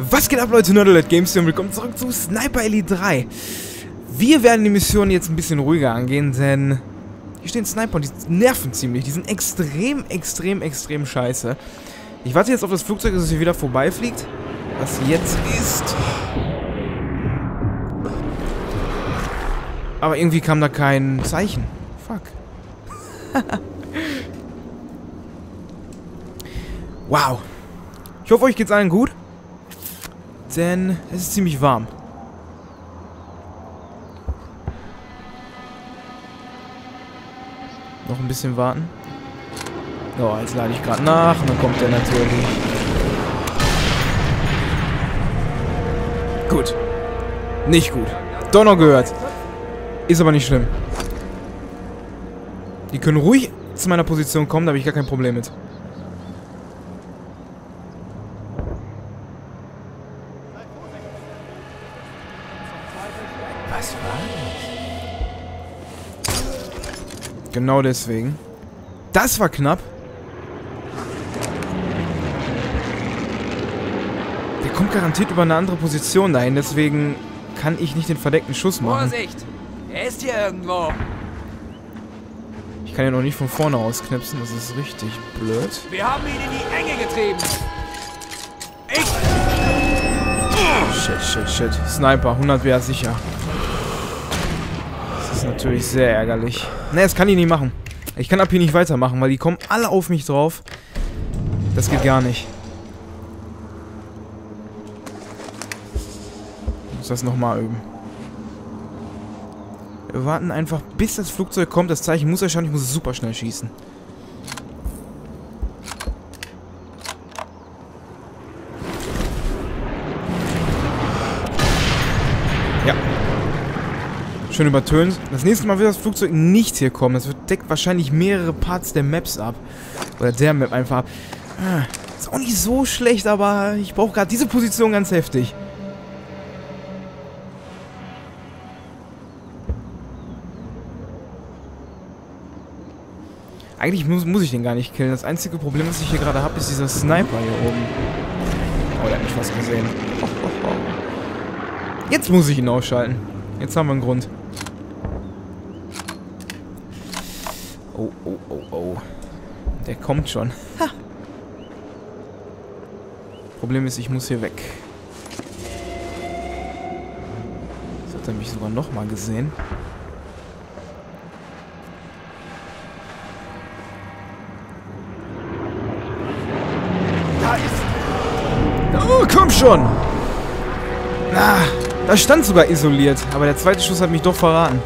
Was geht ab, Leute? Nerdalet Games und willkommen zurück zu Sniper Elite 3. Wir werden die Mission jetzt ein bisschen ruhiger angehen, denn hier stehen Sniper und die nerven ziemlich. Die sind extrem, extrem, extrem scheiße. Ich warte jetzt auf das Flugzeug, dass es hier wieder vorbeifliegt. Was jetzt ist... Aber irgendwie kam da kein Zeichen. Fuck. wow. Ich hoffe, euch geht's allen gut. Denn es ist ziemlich warm. Noch ein bisschen warten. So, jetzt lade ich gerade nach und dann kommt der natürlich. Gut. Nicht gut. Noch gehört. Ist aber nicht schlimm. Die können ruhig zu meiner Position kommen, da habe ich gar kein Problem mit. Genau deswegen. Das war knapp. Der kommt garantiert über eine andere Position dahin, deswegen kann ich nicht den verdeckten Schuss machen. Vorsicht! Er ist hier irgendwo. Ich kann ja noch nicht von vorne ausknipsen, das ist richtig blöd. Wir haben ihn in die Enge getrieben. Ich... Shit, shit, shit. Sniper, 100 wäre sicher. Natürlich sehr ärgerlich. Ne, das kann ich nicht machen. Ich kann ab hier nicht weitermachen, weil die kommen alle auf mich drauf. Das geht gar nicht. Ich muss das nochmal üben. Wir warten einfach, bis das Flugzeug kommt. Das Zeichen muss erscheinen. Ich muss super schnell schießen. Schön übertönt. Das nächste Mal wird das Flugzeug nicht hier kommen. Das deckt wahrscheinlich mehrere Parts der Maps ab. Oder der Map einfach ab. Ah, Ist auch nicht so schlecht, aber ich brauche gerade diese Position ganz heftig. Eigentlich muss, muss ich den gar nicht killen. Das einzige Problem, was ich hier gerade habe, ist dieser Sniper hier oben. Oh, der hat mich fast gesehen. Jetzt muss ich ihn ausschalten. Jetzt haben wir einen Grund. Oh, oh, oh, oh. Der kommt schon. Ha. Problem ist, ich muss hier weg. Jetzt hat er mich sogar nochmal gesehen. Da ist... Oh, komm schon! Ah, da stand sogar isoliert, aber der zweite Schuss hat mich doch verraten.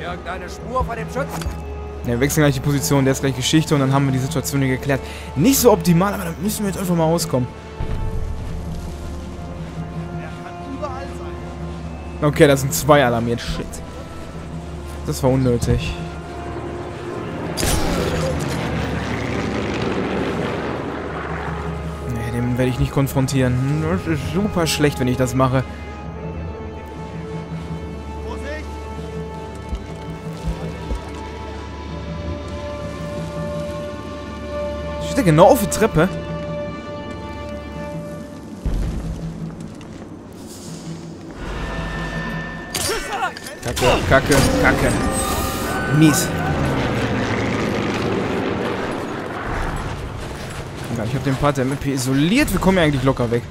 Irgendeine Spur von dem Schützen? Ja, wir wechseln gleich die Position, der ist gleich Geschichte und dann haben wir die Situation hier geklärt. Nicht so optimal, aber da müssen wir jetzt einfach mal rauskommen. Okay, da sind zwei alarmiert. Shit. Das war unnötig. Nee, den werde ich nicht konfrontieren. Das ist super schlecht, wenn ich das mache. Er genau auf die Treppe? Kacke, kacke, kacke. Mies. Ich habe den Part der MP isoliert. Wir kommen ja eigentlich locker weg.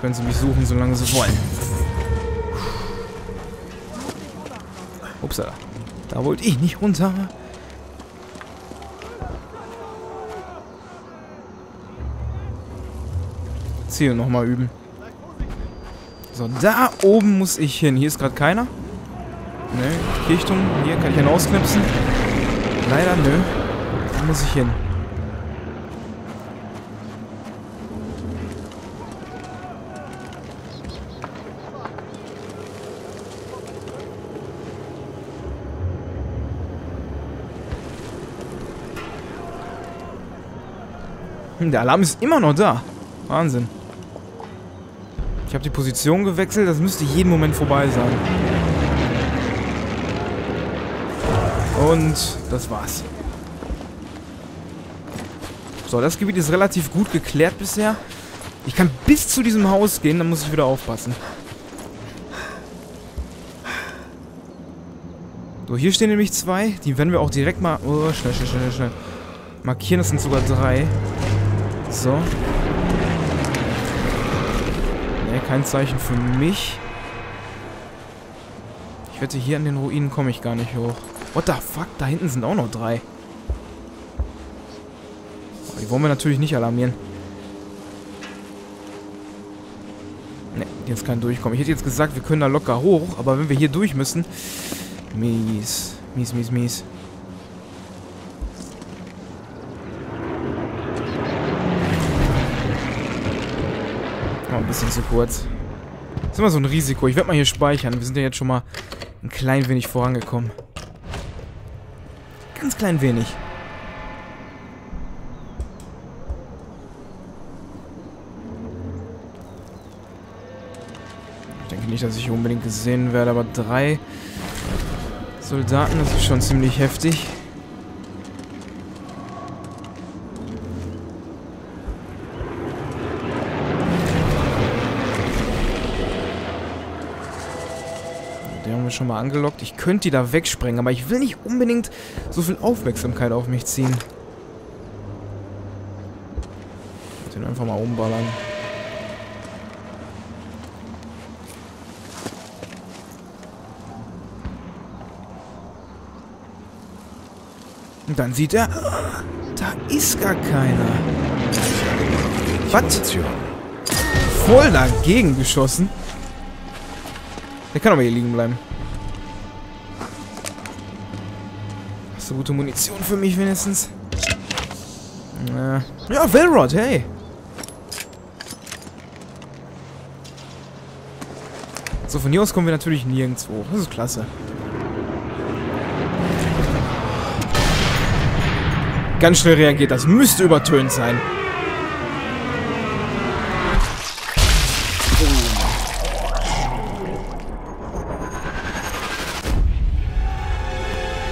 Können sie mich suchen, solange sie wollen. Upsala. Da wollte ich nicht runter. Ziel nochmal üben. So, da oben muss ich hin. Hier ist gerade keiner. Nö, Kirchturm. Hier kann ich einen ausknipsen. Leider nö. Da muss ich hin. Hm, Der Alarm ist immer noch da. Wahnsinn. Ich habe die Position gewechselt, das müsste jeden Moment vorbei sein. Und das war's. So, das Gebiet ist relativ gut geklärt bisher. Ich kann bis zu diesem Haus gehen, dann muss ich wieder aufpassen. So, hier stehen nämlich zwei. Die werden wir auch direkt mal... Oh, schnell, schnell, schnell, schnell. Markieren, das sind sogar drei. So. Ne, kein Zeichen für mich. Ich wette, hier an den Ruinen komme ich gar nicht hoch. What the fuck? Da hinten sind auch noch drei. Die wollen wir natürlich nicht alarmieren. Ne, jetzt kann durchkommen. Ich hätte jetzt gesagt, wir können da locker hoch, aber wenn wir hier durch müssen... Mies. Mies, mies, mies. Bisschen zu kurz. Das ist immer so ein Risiko. Ich werde mal hier speichern. Wir sind ja jetzt schon mal ein klein wenig vorangekommen. Ganz klein wenig. Ich denke nicht, dass ich unbedingt gesehen werde, aber drei Soldaten, das ist schon ziemlich heftig. Schon mal angelockt. Ich könnte die da wegsprengen, aber ich will nicht unbedingt so viel Aufmerksamkeit auf mich ziehen. Den einfach mal umballern. Und dann sieht er, da ist gar keiner. Was? Voll dagegen geschossen. Der kann aber hier liegen bleiben. Du gute Munition für mich wenigstens? Ja, Velrod, hey. So, von hier aus kommen wir natürlich nirgendwo. Das ist klasse. Ganz schnell reagiert. Das müsste übertönt sein.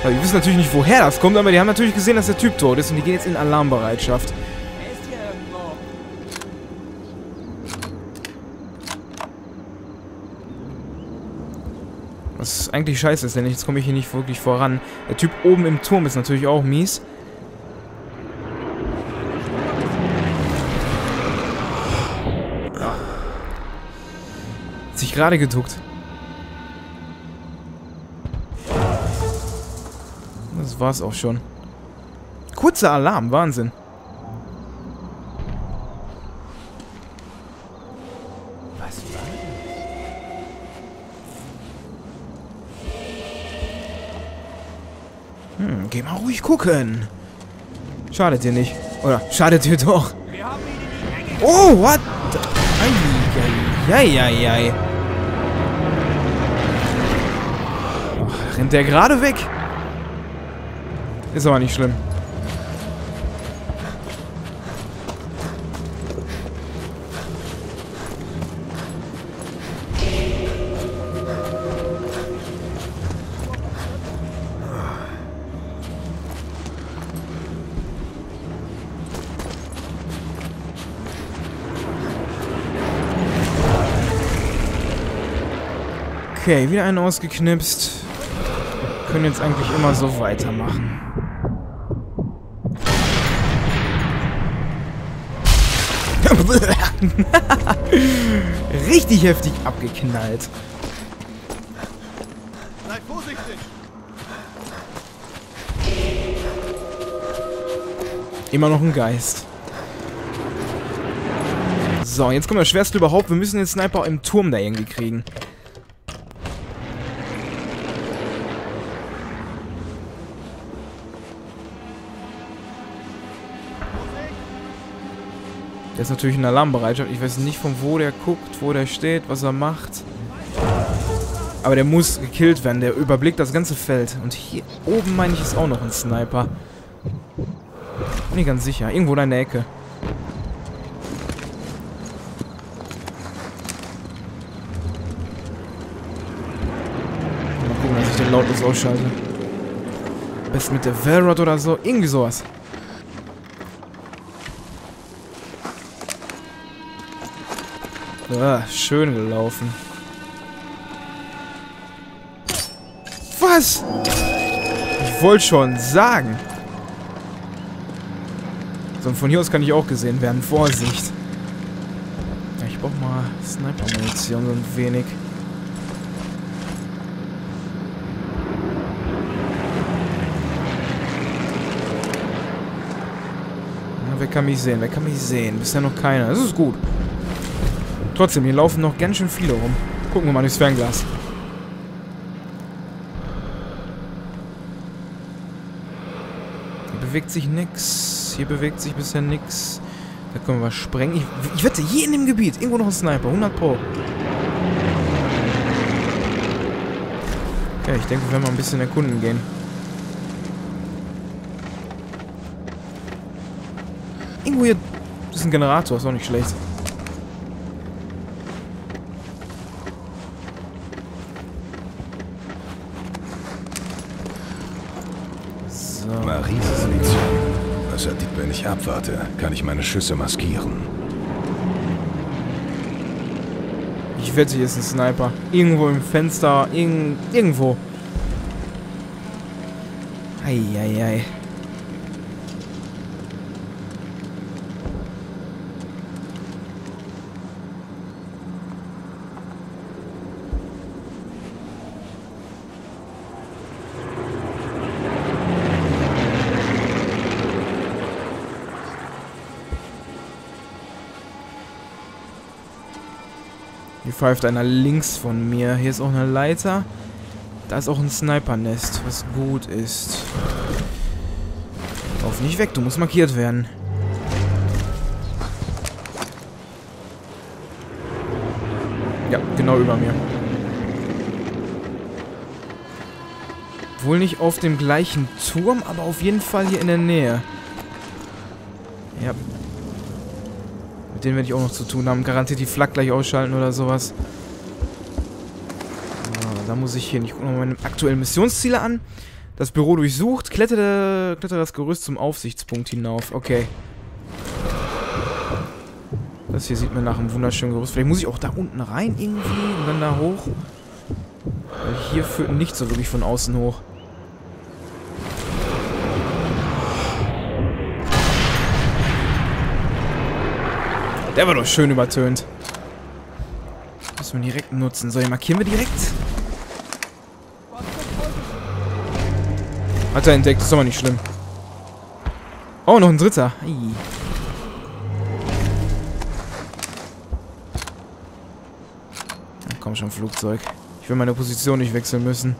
Aber die wissen natürlich nicht, woher das kommt, aber die haben natürlich gesehen, dass der Typ tot ist und die gehen jetzt in Alarmbereitschaft. Was eigentlich scheiße ist, denn jetzt komme ich hier nicht wirklich voran. Der Typ oben im Turm ist natürlich auch mies. Ja. Hat sich gerade geduckt. Das war's auch schon. Kurzer Alarm, Wahnsinn. Was war das? Hm, geh mal ruhig gucken. Schadet dir nicht. Oder schadet dir doch. Oh, what? Eieiei. Oh, rennt der gerade weg? Ist aber nicht schlimm. Okay, wieder einen ausgeknipst. Können jetzt eigentlich immer so weitermachen. Richtig heftig abgeknallt. Sei vorsichtig! Immer noch ein Geist. So, jetzt kommt das Schwerste überhaupt. Wir müssen den Sniper im Turm da irgendwie kriegen. Der ist natürlich in Alarmbereitschaft. Ich weiß nicht, von wo der guckt, wo der steht, was er macht. Aber der muss gekillt werden. Der überblickt das ganze Feld. Und hier oben, meine ich, ist auch noch ein Sniper. Bin ich ganz sicher. Irgendwo da in der Ecke. Mal gucken, dass ich den lautlos ausschalte. Am besten mit der Velrod oder so. Irgendwie sowas. Ah, schön gelaufen. Was? Ich wollte schon sagen. So, und von hier aus kann ich auch gesehen werden. Vorsicht. Ja, ich brauche mal Sniper-Munition so ein wenig. Wer kann mich sehen? Wer kann mich sehen? Bisher noch keiner. Das ist gut. Trotzdem, hier laufen noch ganz schön viele rum. Gucken wir mal durchs Fernglas. Hier bewegt sich nix. Hier bewegt sich bisher nix. Da können wir sprengen. Ich, ich wette, hier in dem Gebiet. Irgendwo noch ein Sniper. 100 Pro. Okay, ich denke, wir werden mal ein bisschen erkunden gehen. Irgendwo hier ist ein Generator. Ist auch nicht schlecht. Ich abwarte, kann ich meine Schüsse maskieren. Ich wette, hier ist ein Sniper. Irgendwo im Fenster. Irgend, irgendwo. Eieiei. Ei, ei. Hier pfeift einer links von mir. Hier ist auch eine Leiter. Da ist auch ein Snipernest, was gut ist. Lauf nicht weg, du musst markiert werden. Ja, genau über mir. Wohl nicht auf dem gleichen Turm, aber auf jeden Fall hier in der Nähe. Ja. Mit denen werde ich auch noch zu tun haben. Garantiert die Flak gleich ausschalten oder sowas. So, da muss ich hin. Ich gucke noch meine aktuellen Missionsziele an. Das Büro durchsucht. Klettere, klettere das Gerüst zum Aufsichtspunkt hinauf. Okay. Das hier sieht mir nach einem wunderschönen Gerüst. Vielleicht muss ich auch da unten rein irgendwie und dann da hoch. Weil hier führt nicht so wirklich von außen hoch. Der war doch schön übertönt. Müssen wir direkt nutzen. So, hier markieren wir direkt. Hat er entdeckt, ist aber nicht schlimm. Oh, noch ein dritter. Ei. Komm schon, Flugzeug. Ich will meine Position nicht wechseln müssen.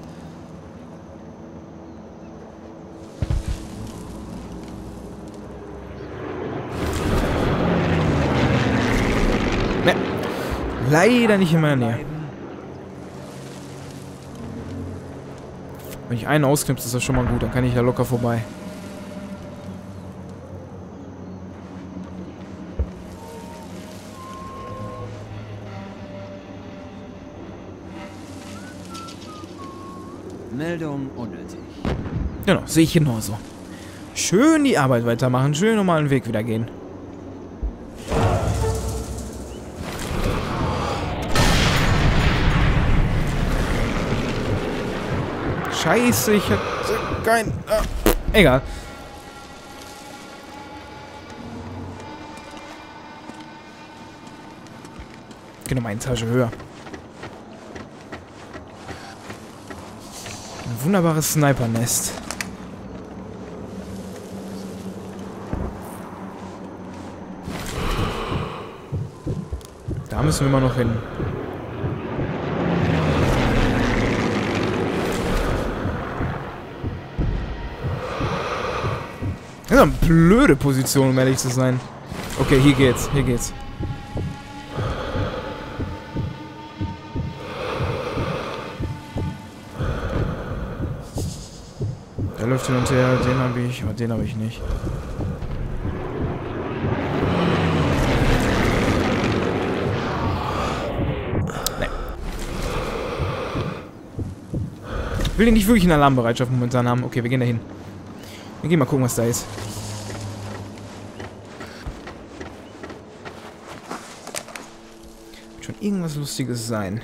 Leider nicht in meiner Nähe. Wenn ich einen ausknipse, ist das schon mal gut. Dann kann ich da locker vorbei. Meldung unnötig. Genau, sehe ich genauso. Schön die Arbeit weitermachen. Schön normalen Weg wieder gehen. Scheiße, ich hatte kein... Ah, egal. Nochmal eine Etage höher. Ein wunderbares Snipernest. Da müssen wir immer noch hin. Eine blöde Position, um ehrlich zu sein. Okay, hier geht's, hier geht's. Der läuft hin und her, den habe ich, aber den habe ich nicht. Will den nicht wirklich in Alarmbereitschaft momentan haben. Okay, wir gehen da hin. Wir gehen mal gucken, was da ist. Irgendwas Lustiges sein.